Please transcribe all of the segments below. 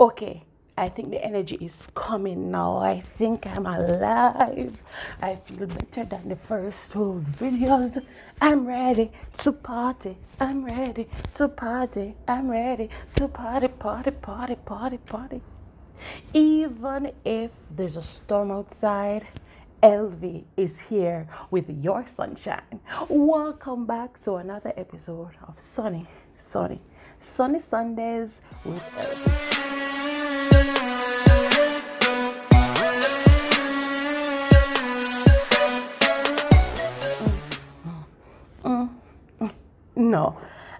Okay, I think the energy is coming now. I think I'm alive. I feel better than the first two videos. I'm ready to party. I'm ready to party. I'm ready to party, party, party, party, party. Even if there's a storm outside, Elvy is here with your sunshine. Welcome back to another episode of Sunny, Sunny, Sunny Sundays with Elvy.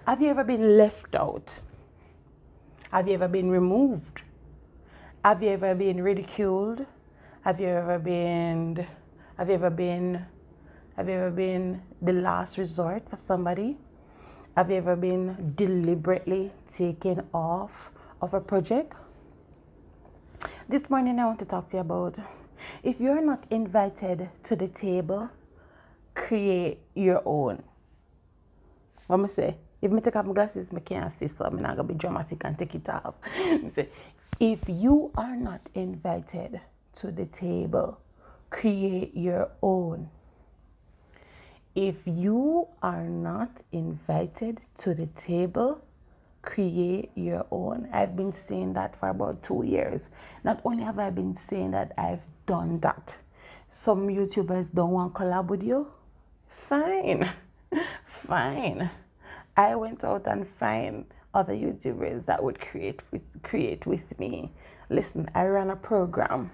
Have you ever been left out? Have you ever been removed? Have you ever been ridiculed? Have you ever been have you ever been have you ever been the last resort for somebody? Have you ever been deliberately taken off of a project? This morning I want to talk to you about if you're not invited to the table, create your own. What me say? If me take off my glasses, me can't see, so I'm gonna be dramatic and take it off. say, if you are not invited to the table, create your own. If you are not invited to the table, create your own. I've been saying that for about two years. Not only have I been saying that, I've done that. Some YouTubers don't want to collab with you. Fine. Fine. I went out and find other YouTubers that would create with create with me. Listen, I ran a program,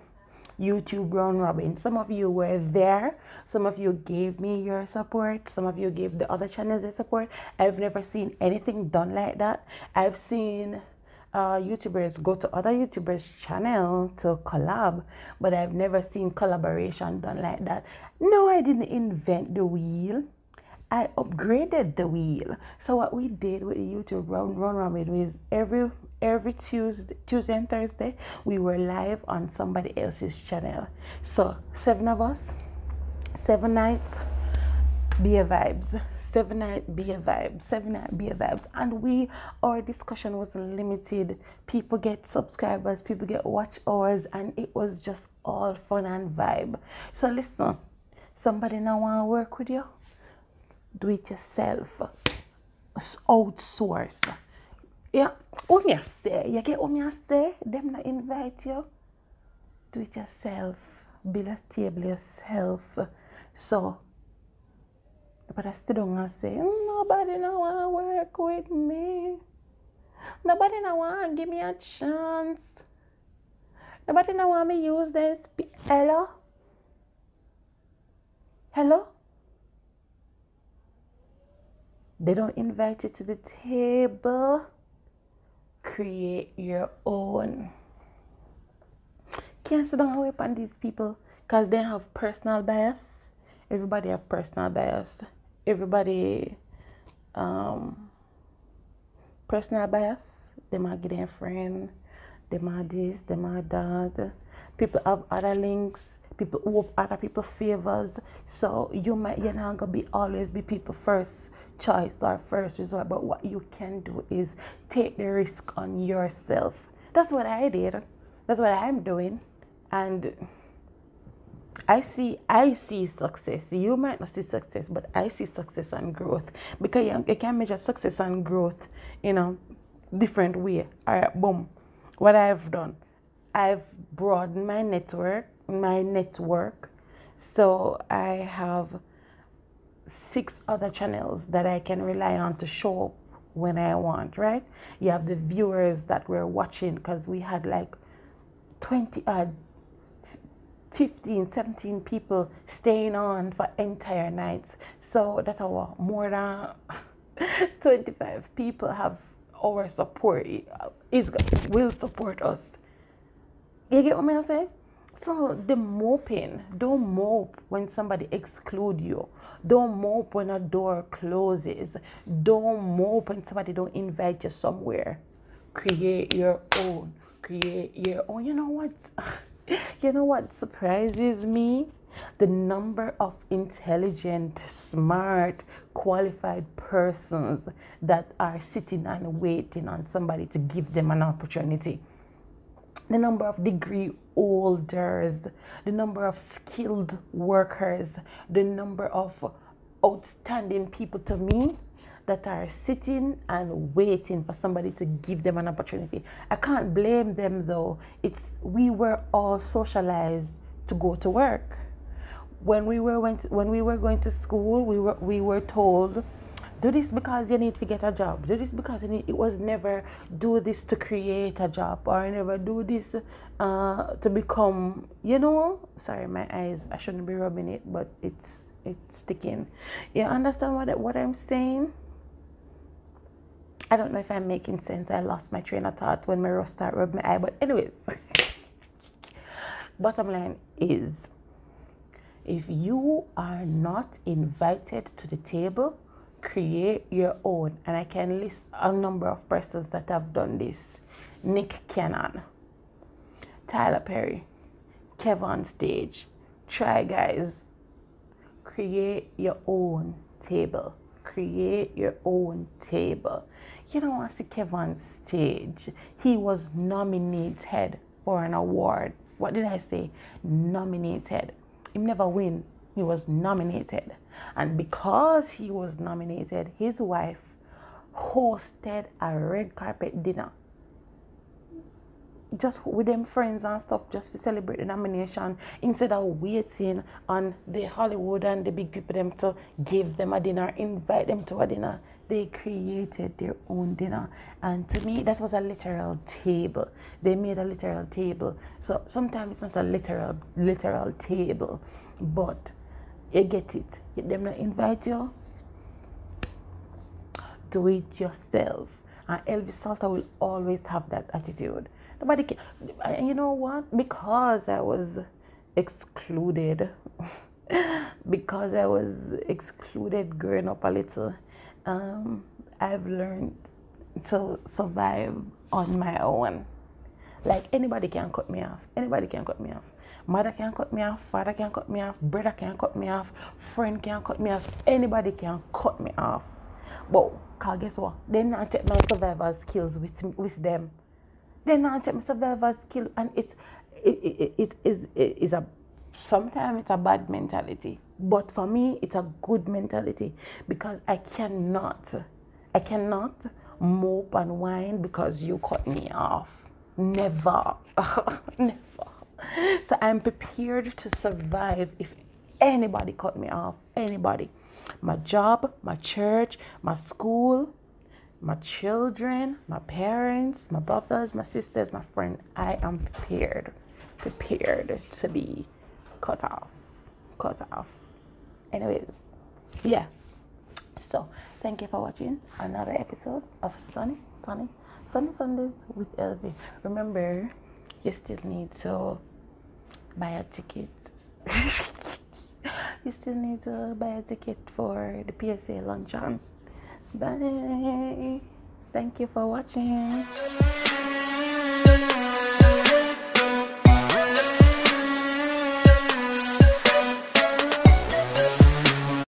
YouTube Round Robin. Some of you were there. Some of you gave me your support. Some of you gave the other channels their support. I've never seen anything done like that. I've seen uh, YouTubers go to other YouTubers' channel to collab, but I've never seen collaboration done like that. No, I didn't invent the wheel. I upgraded the wheel. So what we did with the YouTube Run Run Robin was every every Tuesday, Tuesday and Thursday we were live on somebody else's channel. So seven of us, seven nights, be a vibes. Seven night be a vibe, seven night be a vibes, and we our discussion was limited. People get subscribers, people get watch hours, and it was just all fun and vibe. So listen, somebody now want to work with you do it yourself. Outsource. Yeah, what me I? You get what me I say? Them not invite you. Do it yourself. Build a table yourself. So, but I still don't say, mm, nobody no want to work with me. Nobody no want to give me a chance. Nobody no want me use this. Hello? Hello? They don't invite you to the table. Create your own. Can't sit down away on these people because they have personal bias. Everybody have personal bias. Everybody um personal bias. They might get their friend. They might this, they might that. People have other links people who other people favors. So you might you're not gonna be always be people first choice or first resort. But what you can do is take the risk on yourself. That's what I did. That's what I'm doing. And I see I see success. You might not see success, but I see success and growth. Because you, you can measure success and growth, you know, different way. Alright, boom. What I've done. I've broadened my network my network. So I have six other channels that I can rely on to show up when I want, right? You have the viewers that were watching because we had like 20 uh, 15 17 people staying on for entire nights so that's our more than 25 people have our support is will support us you get what i'm saying so the moping, don't mope when somebody exclude you. Don't mope when a door closes. Don't mope when somebody don't invite you somewhere. Create your own. Create your own. You know what? you know what surprises me? The number of intelligent, smart, qualified persons that are sitting and waiting on somebody to give them an opportunity the number of degree holders, the number of skilled workers, the number of outstanding people to me that are sitting and waiting for somebody to give them an opportunity. I can't blame them though. It's we were all socialized to go to work. When we were went when we were going to school, we were we were told do this because you need to get a job. Do this because need, it was never do this to create a job or never do this uh, to become, you know. Sorry, my eyes. I shouldn't be rubbing it, but it's it's sticking. You understand what what I'm saying? I don't know if I'm making sense. I lost my train of thought when my rust start rub my eye. But anyways, bottom line is, if you are not invited to the table create your own. And I can list a number of persons that have done this Nick Cannon, Tyler Perry, Kevin Stage. Try, guys. Create your own table. Create your own table. You know, I see Kevin Stage. He was nominated for an award. What did I say? Nominated. He never win. He was nominated. And because he was nominated, his wife hosted a red carpet dinner just with them friends and stuff just to celebrate the nomination instead of waiting on the Hollywood and the big people them to give them a dinner, invite them to a dinner. They created their own dinner. And to me that was a literal table. They made a literal table. So sometimes it's not a literal literal table, but you get it. Get them not invite you. Do it yourself. And Elvy Soltau will always have that attitude. Nobody can. You know what? Because I was excluded, because I was excluded growing up a little, um, I've learned to survive on my own. Like anybody can cut me off. Anybody can cut me off. Mother can cut me off, father can cut me off, brother can cut me off, friend can cut me off, anybody can cut me off. But cause guess what? They not take my survival skills with with them. They not take my survival skill and it's it, it, it, it, it is a sometimes it's a bad mentality. But for me it's a good mentality because I cannot I cannot mope and whine because you cut me off. Never. Never. So I'm prepared to survive if anybody cut me off. Anybody. My job, my church, my school, my children, my parents, my brothers, my sisters, my friend. I am prepared. Prepared to be cut off. Cut off. Anyway, yeah. So thank you for watching another episode of Sunny, Sunny, Sunny Sundays with Elvy. Remember, you still need to buy a ticket. you still need to buy a ticket for the PSA luncheon. Bye. Thank you for watching.